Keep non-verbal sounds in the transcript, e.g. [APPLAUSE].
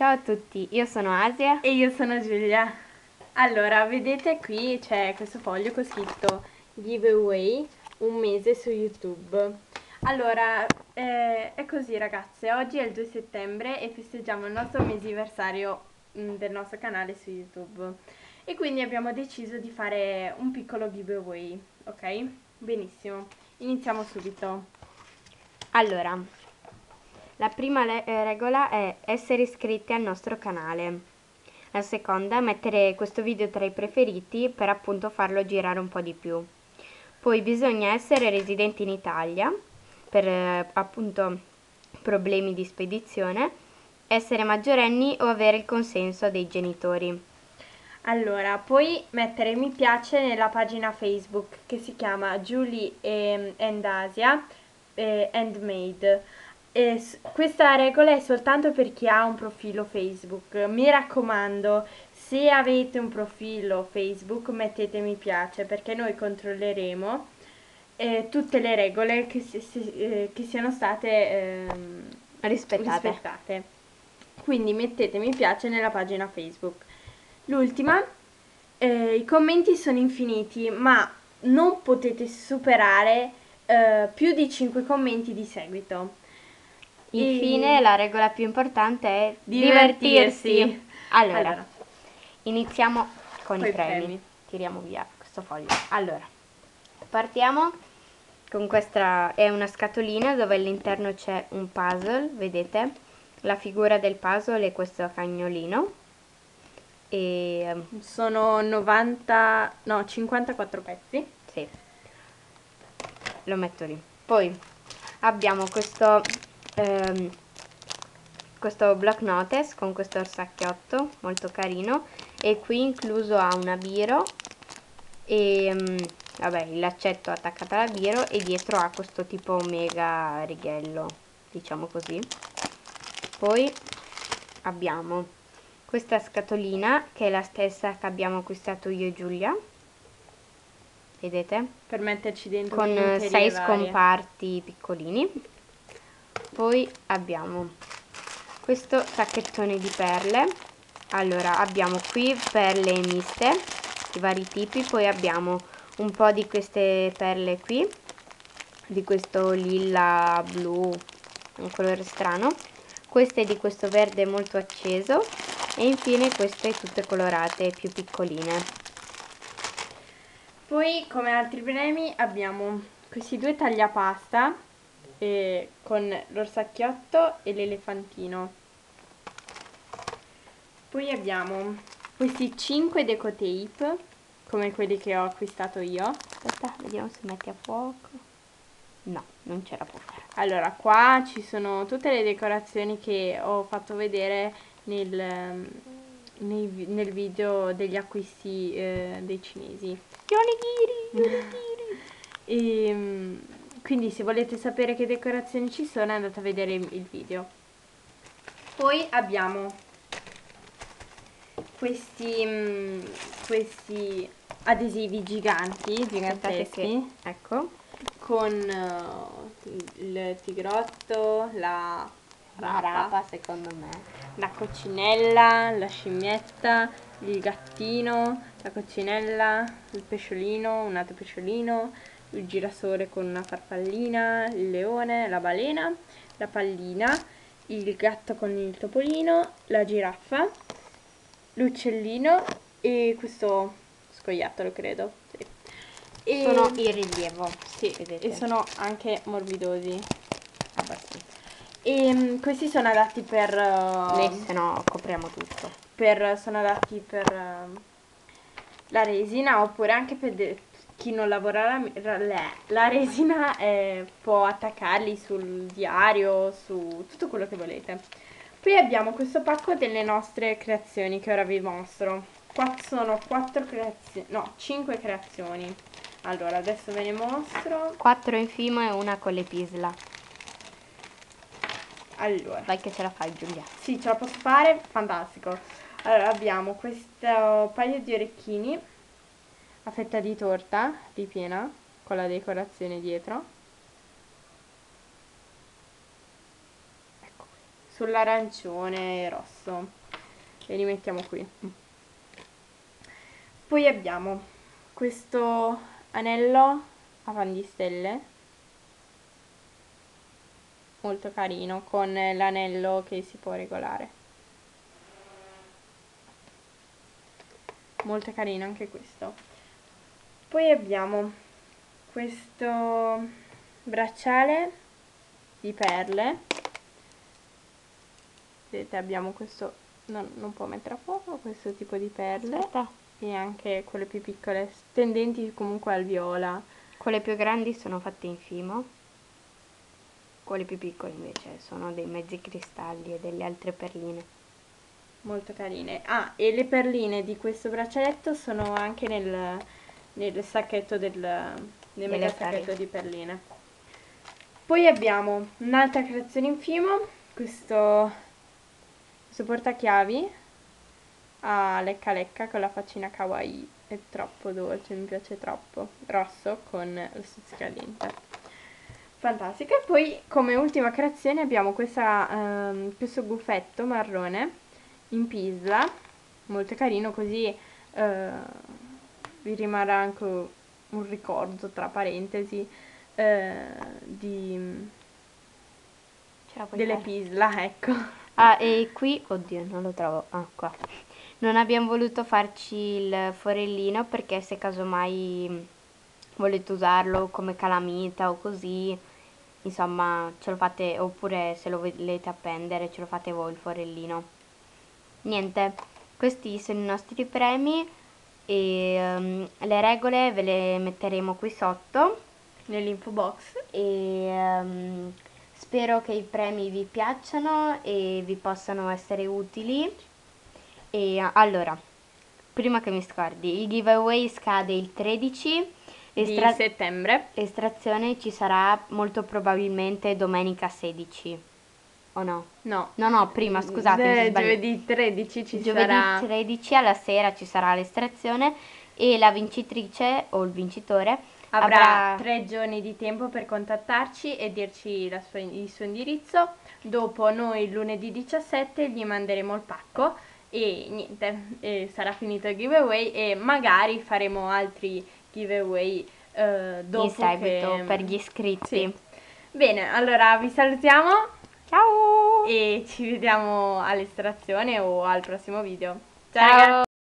Ciao a tutti, io sono Asia. E io sono Giulia. Allora, vedete qui c'è questo foglio con scritto giveaway un mese su YouTube. Allora, eh, è così ragazze, oggi è il 2 settembre e festeggiamo il nostro mesiversario mm, del nostro canale su YouTube. E quindi abbiamo deciso di fare un piccolo giveaway, ok? Benissimo, iniziamo subito. Allora, la prima eh, regola è essere iscritti al nostro canale. La seconda, mettere questo video tra i preferiti per appunto farlo girare un po' di più. Poi bisogna essere residenti in Italia per eh, appunto problemi di spedizione, essere maggiorenni o avere il consenso dei genitori. Allora, puoi mettere mi piace nella pagina Facebook che si chiama Julie e- and Asia eh, Handmade. E questa regola è soltanto per chi ha un profilo Facebook. Mi raccomando, se avete un profilo Facebook mettete mi piace perché noi controlleremo eh, tutte le regole che, si- si- eh, che siano state ehm, Rispettate. rispettate. Quindi mettete mi piace nella pagina Facebook. L'ultima, eh, i commenti sono infiniti, ma non potete superare eh, più di 5 commenti di seguito. Infine, E- la regola più importante è Divertirsi. divertirsi. Allora, Allora. iniziamo con i premi. premi. Tiriamo via questo foglio. Allora, partiamo con questa, è una scatolina dove all'interno c'è un puzzle, vedete? La figura del puzzle è questo cagnolino. E ehm, Sono 90, no, 54 pezzi. Sì, lo metto lì. Poi abbiamo questo, ehm, questo block notice con questo orsacchiotto molto carino e qui incluso ha una biro e ehm, vabbè il laccetto attaccato alla biro e dietro ha questo tipo mega righello, diciamo così. Poi abbiamo questa scatolina che è la stessa che abbiamo acquistato io e Giulia vedete Per metterci dentro con biglietterie sei varie. scomparti piccolini poi abbiamo questo sacchettone di perle. Allora abbiamo qui perle miste di vari tipi poi abbiamo un po' di queste perle qui di questo lilla blu un colore strano. Queste di questo verde molto acceso e infine queste tutte colorate più piccoline. Poi come altri premi abbiamo questi due tagliapasta eh, con l'orsacchiotto e l'elefantino. Poi abbiamo questi 5 deco tape come quelli che ho acquistato io. aspetta vediamo se metti a fuoco no non ce la può fare Allora, qua ci sono tutte le decorazioni che ho fatto vedere nel, ehm, nei nel video degli acquisti eh, dei cinesi. [LAUGHS] E, mm, quindi se volete sapere che decorazioni ci sono andate a vedere il video. Poi abbiamo questi, mm, questi adesivi giganti, giganteschi. che ecco. Con eh, il tigrotto, la rapa secondo me. la coccinella, la scimmietta, il gattino, la coccinella, il pesciolino, un altro pesciolino, il girasole con una farfallina, il leone, la balena, la pallina, il gatto con il topolino, la giraffa, l'uccellino e questo scoiattolo credo. Sì. E- sono in rilievo sì, vedete e sono anche morbidosi. abbastanza E mm, questi sono adatti per, uh, se no copriamo tutto per- sono adatti per uh, la resina oppure anche per de- chi non lavora la, le- la resina eh, può attaccarli sul diario, su tutto quello che volete. Poi abbiamo questo pacco delle nostre creazioni che ora vi mostro. Qua sono quattro creazioni, no, cinque creazioni. Allora, adesso ve ne mostro. quattro in fimo e una con le pisla Allora, vai che ce la fai Giulia Sì, ce la posso fare, fantastico. Allora, abbiamo questo paio di orecchini a fetta di torta ripiena con la decorazione dietro. Ecco qui, sull'arancione rosso e li mettiamo qui. Poi abbiamo questo anello a pan di stelle molto carino con l'anello che si può regolare. Molto carino anche questo. Poi abbiamo questo bracciale di perle. Vedete abbiamo questo, no, non può mettere a fuoco, questo tipo di perle. Aspetta. E anche quelle più piccole, tendenti comunque al viola. Quelle più grandi sono fatte in fimo. Quelle più piccole invece sono dei mezzi cristalli e delle altre perline. Molto carine. Ah, e le perline di questo braccialetto sono anche nel, nel sacchetto del, nel mega sacchetto di perline. Poi abbiamo un'altra creazione in fimo, questo, questo portachiavi a lecca lecca con la faccina kawaii. È troppo dolce, mi piace troppo. Rosso con lo stuzzicadente. Fantastica. E poi come ultima creazione abbiamo questa, ehm, questo buffetto marrone in pisla, molto carino, così eh, vi rimarrà anche un ricordo, tra parentesi, eh, di, Ce la puoi delle fare? pisla, ecco. Ah, e qui, oddio, non lo trovo. Ah, qua. Non abbiamo voluto farci il forellino perché se casomai volete usarlo come calamita o così, insomma, ce lo fate, oppure se lo volete appendere, ce lo fate voi il forellino. Niente, questi sono i nostri premi e ehm, le regole ve le metteremo qui sotto Nell'info box. e ehm, spero che i premi vi piacciono e vi possano essere utili. E allora, prima che mi scordi, il giveaway scade il 13, di estra- settembre. estrazione ci sarà molto probabilmente domenica 16. O no? No. No, no, prima, scusate, Eh, giovedì 13 ci Giovedì sarà 13 alla sera ci sarà l'estrazione e la vincitrice o il vincitore Avrà avrà tre giorni di tempo per contattarci e dirci sua- il suo indirizzo. Dopo noi lunedì 17 gli manderemo il pacco e niente, e sarà finito il giveaway e magari faremo altri giveaway eh, dopo in seguito che- per gli iscritti. Sì. Bene, allora vi salutiamo Ciao! e ci vediamo all'estrazione o al prossimo video. Ciao Ciao!